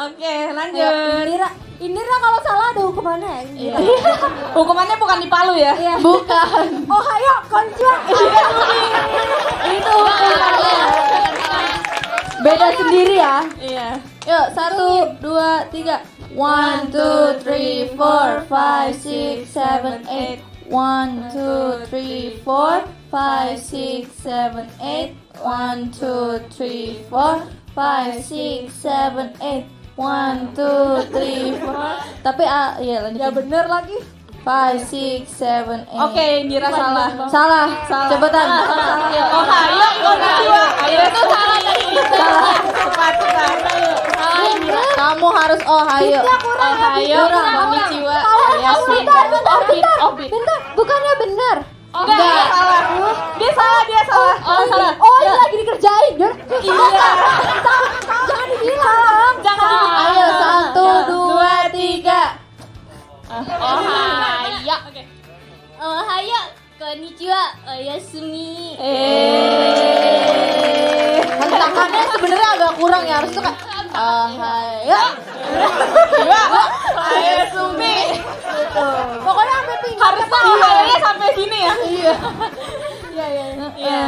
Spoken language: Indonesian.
Oke, lanjut. Ayo, Indira, Indira kalau salah ada hukumannya ya? Indira. Hukumannya bukan di Palu ya? Iya. Bukan. Oh, ayo, konjua. Itu hukumannya. Beda sendiri ya. Iya. Yuk, satu, dua, tiga. One, two, three, four, five, six, seven, eight. One, two, three, four, five, six, seven, eight. One, two, three, four, five, six, seven, eight. One, two, three, four. Tapi ah, iya lanjut. Ya bener lagi. Five, six, seven, eight. Oke, Indira salah. Salah. Cepetan. Oh, ayo, konnichiwa. Ayo, itu salah tadi. Salah. Cepat. Salah, Indira. Kamu harus oh hayo. Oh, ayo, konnichiwa. Alias Bentar, bentar, bentar. obit. Bentar, bukannya bener. Oh, enggak, dia salah. Dia salah, dia salah. Oh, salah. Oh, ayo. Oh, hayo. Konnichiwa. Oyasumi. Eh. Hentakannya sebenarnya agak kurang ya harus tuh kayak ah, hayo. Dua. Ayo, Sumi. Pokoknya sampai pinggir. Harusnya oh, ayonya sampai sini ya. Iya. Iya, iya. Iya.